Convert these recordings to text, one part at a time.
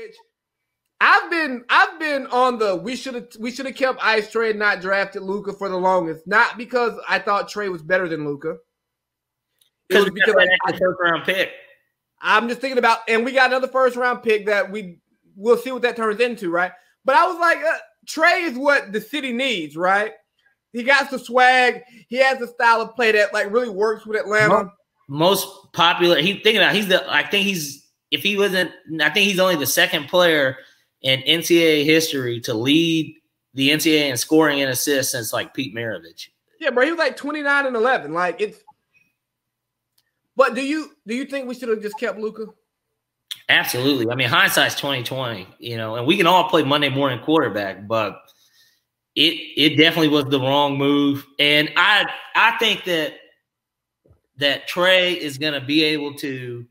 which I've been I've been on the we should have we should have kept Ice and not drafted Luka for the longest. Not because I thought Trae was better than Luka. Because I, first round pick. I'm just thinking about, and we got another first round pick that we we'll see what that turns into, right? But I was like, uh, Trae is what the city needs, right? He got the swag. He has the style of play that like really works with Atlanta. Most popular. He thinking about. He's the. I think he's. If he wasn't, I think he's only the second player in NCAA history to lead the NCAA in scoring and assists since like Pete Maravich. Yeah, bro, he was like 29 and 11. Like it's But do you do you think we should have just kept Luka? Absolutely. I mean, hindsight's 2020, you know, and we can all play Monday morning quarterback, but it it definitely was the wrong move. And I I think that that Trae is gonna be able to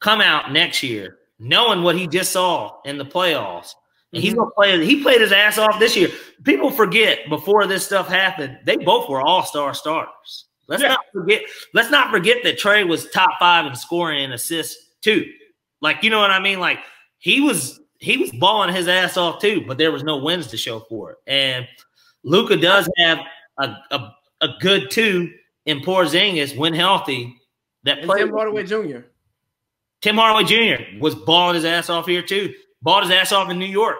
come out next year knowing what he just saw in the playoffs. And he's mm-hmm. gonna play. He played his ass off this year. People forget before this stuff happened, they both were all star starters. Let's yeah. not forget. Let's not forget that Trae was top five in scoring and assists too. Like you know what I mean? Like he was he was balling his ass off too, but there was no wins to show for it. And Luka does have a, a, a good two in Porzingis when healthy. That plays Tim Hardaway Jr. Tim Hardaway Jr. was balling his ass off here too. Balled his ass off in New York.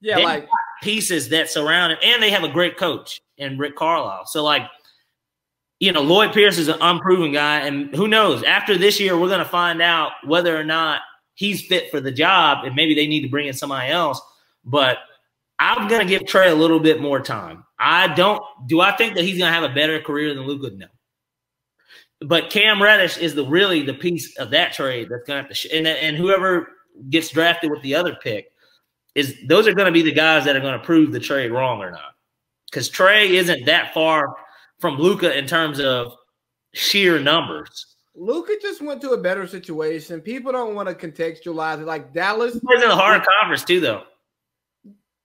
Yeah, they like pieces that surround him, and they have a great coach in Rick Carlisle. So, like, you know, Lloyd Pierce is an unproven guy, and who knows? After this year, we're going to find out whether or not he's fit for the job, and maybe they need to bring in somebody else. But I'm going to give Trae a little bit more time. I don't. Do I think that he's going to have a better career than Luka? No. But Cam Reddish is the really the piece of that trade that's going to have to, sh- and, and whoever gets drafted with the other pick is those are going to be the guys that are going to prove the trade wrong or not. Because Trae isn't that far from Luka in terms of sheer numbers. Luka just went to a better situation. People don't want to contextualize it like Dallas. He was in a hard conference too, though.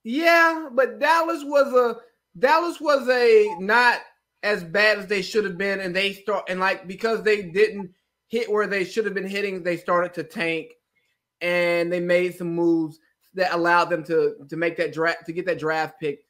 Yeah, but Dallas was a Dallas was a not as bad as they should have been, and they start and like because they didn't hit where they should have been hitting, they started to tank, and they made some moves that allowed them to to make that draft to get that draft pick.